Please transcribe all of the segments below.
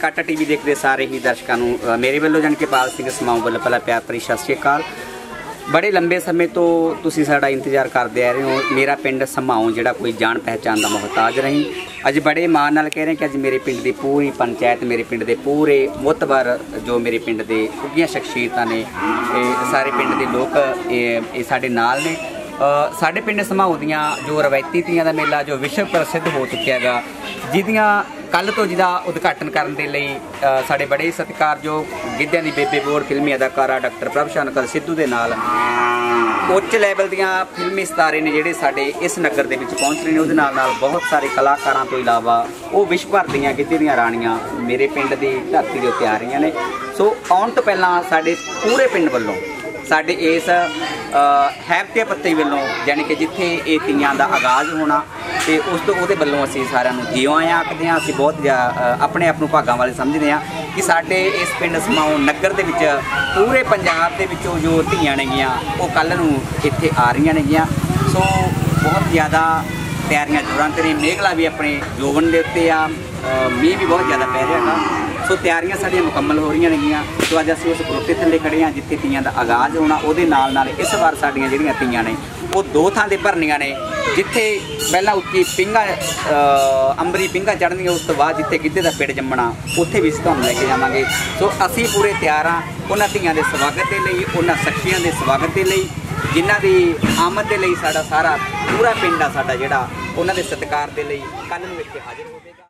ਕਾਟਾ ਸ਼ਨਕਾਟਾ TV ਦੇਖਦੇ ਸਾਰੇ ਹੀ ਦਰਸ਼ਕਾਂ ਨੂੰ ਮੇਰੇ ਵੱਲੋਂ ਜਾਨ ਕੇ ਪਾਲ ਸਿੰਘ ਸਮਾਉ ਵੱਲੋਂ ਪਹਿਲਾਂ ਪਿਆਰ ਭਰੀ ਸਤਿ ਸ਼੍ਰੀ ਅਕਾਲ। ਬੜੇ ਲੰਬੇ ਸਮੇਂ ਤੋਂ ਤੁਸੀਂ ਸਾਡਾ ਇੰਤਜ਼ਾਰ ਕਰਦੇ ਆ ਰਹੇ ਹੋ। ਮੇਰਾ ਪਿੰਡ ਸਮਾਉ, ਜਿਹੜਾ ਕੋਈ ਜਾਣ ਪਹਿਚਾਨ ਦਾ ਮੁਹਤਾਜ ਨਹੀਂ। ਅੱਜ ਬੜੇ ਮਾਣ ਨਾਲ ਕਹਿ ਰਹੇ ਕਿ ਅੱਜ ਮੇਰੇ ਪਿੰਡ ਦੀ ਪੂਰੀ ਪੰਚਾਇਤ, ਮੇਰੇ ਪਿੰਡ ਦੇ ਪੂਰੇ ਮੁਤਬਰ ਜੋ ਮੇਰੇ ਪਿੰਡ ਦੇ ਉੱਗੀਆਂ ਸ਼ਖਸੀਅਤਾਂ ਨੇ, ਇਹ ਸਾਰੇ ਪਿੰਡ ਦੇ ਲੋਕ, ਇਹ ਸਾਡੇ ਨਾਲ ਨੇ। ਸਾਡੇ ਪਿੰਡ ਸਮਾਉ ਦੀਆਂ ਜੋ ਰਵਾਇਤੀ ਤੀਆਂ ਦਾ ਮੇਲਾ, ਜੋ ਵਿਸ਼ਵ ਪ੍ਰਸਿੱਧ ਹੋ ਚੁੱਕਿਆ ਹੈਗਾ, ਜਿਹਦੀਆਂ ਕੱਲ ਤੋਂ ਜਿਹਦਾ ਉਦਘਾਟਨ ਕਰਨ ਦੇ ਲਈ ਸਾਡੇ ਬੜੇ ਸਤਿਕਾਰਯੋਗ ਗਿੱਧਿਆਂ ਦੀ ਬੇਬੇ ਬੋਰ ਫਿਲਮੀ ਅਦਾਕਾਰਾ ਡਾਕਟਰ ਪ੍ਰਭ ਸ਼ਾਨਕਰ ਸਿੱਧੂ ਦੇ ਨਾਲ ਉੱਚ ਲੈਵਲ ਦੀਆਂ ਫਿਲਮੀ ਸਿਤਾਰੇ ਨੇ ਜਿਹੜੇ ਸਾਡੇ ਇਸ ਨਗਰ ਦੇ ਵਿੱਚ ਪਹੁੰਚ ਰਹੇ ਨੇ, ਉਹਦੇ ਨਾਲ ਨਾਲ ਬਹੁਤ ਸਾਰੇ ਕਲਾਕਾਰਾਂ ਤੋਂ ਇਲਾਵਾ ਉਹ ਵਿਸ਼ਵ ਭਰ ਦੀਆਂ ਗਿੱਧੇ ਦੀਆਂ ਰਾਣੀਆਂ ਮੇਰੇ ਪਿੰਡ ਦੀ ਧਰਤੀ ਦੇ ਉੱਤੇ ਆ ਰਹੀਆਂ ਨੇ। ਸੋ ਆਉਣ ਤੋਂ ਪਹਿਲਾਂ ਸਾਡੇ ਪੂਰੇ ਪਿੰਡ ਵੱਲੋਂ ਸਾਡੇ ਇਸ ਹੈਪਤੇ ਪੱਤੇ ਵੱਲੋਂ ਯਾਨੀ ਕਿ ਜਿੱਥੇ ਇਹ ਤੀਆਂ ਦਾ ਆਗਾਜ਼ ਹੋਣਾ ਤੇ ਉਸ ਤੋਂ ਉਹਦੇ ਵੱਲੋਂ ਅਸੀਂ ਸਾਰਿਆਂ ਨੂੰ ਜਿਉਂ ਆਇਆ ਆਖਦੇ ਹਾਂ, ਅਸੀਂ ਬਹੁਤ ਜ਼ਿਆ- ਆਪਣੇ ਆਪ ਨੂੰ ਭਾਗਾਂ ਵਾਲੇ ਸਮਝਦੇ ਹਾਂ ਕਿ ਸਾਡੇ ਇਸ ਪਿੰਡ ਸਮਾਉ ਨਗਰ ਦੇ ਵਿੱਚ ਪੂਰੇ ਪੰਜਾਬ ਦੇ ਵਿੱਚੋਂ ਜੋ ਧੀਆਂ ਨੇਗੀਆਂ ਉਹ ਕੱਲ ਨੂੰ ਇੱਥੇ ਆ ਰਹੀਆਂ ਨੇਗੀਆਂ ਸੋ ਬਹੁਤ ਜ਼ਿਆਦਾ ਤਿਆਰੀਆਂ ਜੋਰਾਂ ਤੇ ਨੇ। ਮੇਘਲਾ ਵੀ ਆਪਣੇ ਜੋਬਨ ਦੇ ਉੱਤੇ ਆ। ਮੀਂਹ ਵੀ ਬਹੁਤ ਜ਼ਿਆਦਾ ਪੈ ਰਿਹਾ ਹੈਗਾ। ਸੋ ਤਿਆਰੀਆਂ ਸਾਡੀਆਂ ਮੁਕੰਮਲ ਹੋ ਰਹੀਆਂ ਨੇਗੀਆਂ। ਸੋ ਅੱਜ ਅਸੀਂ ਉਸ ਗਰੁੱਪੇ ਥੱਲੇ ਖੜੇ ਹਾਂ, ਜਿੱਥੇ ਤੀਆਂ ਦਾ ਆਗਾਜ਼ ਹੋਣਾ, ਉਹਦੇ ਨਾਲ ਨਾਲ ਇਸ ਵਾਰ ਸਾਡੀਆਂ ਜਿਹੜੀਆਂ ਤੀਆਂ ਨੇ, ਉਹ ਦੋ ਥਾਂ ਤੇ ਭਰਨੀਆਂ ਨੇ, ਜਿੱਥੇ ਪਹਿਲਾਂ ਉੱਚੀ ਪਿੰਗਾ ਅੰਬਰੀ ਪਿੰਗਾ ਚੜ੍ਹਨੀਆਂ, ਉਸ ਤੋਂ ਬਾਅਦ ਜਿੱਥੇ ਗਿੱਧੇ ਦਾ ਪਿੜ ਜੰਮਣਾ, ਉੱਥੇ ਵੀ ਅਸੀਂ ਤੁਹਾਨੂੰ ਲੈ ਕੇ ਜਾਵਾਂਗੇ। ਸੋ ਅਸੀਂ ਪੂਰੇ ਤਿਆਰ ਹਾਂ ਉਹਨਾਂ ਧੀਆਂ ਦੇ ਸਵਾਗਤ ਦੇ ਲਈ, ਉਹਨਾਂ ਸਖੀਆਂ ਦੇ ਸਵਾਗਤ ਦੇ ਲਈ, ਜਿਨ੍ਹਾਂ ਦੀ ਆਮਦ ਦੇ ਲਈ ਸਾਡਾ ਸਾਰਾ ਪੂਰਾ ਪਿੰਡ ਆ ਸਾਡਾ ਜਿਹੜਾ, ਉਹਨਾਂ ਦੇ ਸਤਿਕਾਰ ਦੇ ਲਈ ਕੱਲ ਨੂੰ ਇੱਥੇ ਹਾਜ਼ਰ ਹੋਵੇਗਾ।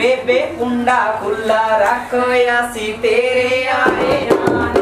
ਬੇਬੇ ਕੁੰਡਾ ਖੁੱਲਾ ਰੱਖ ਅਸੀਂ ਤੇਰੇ ਆਏ ਆਂ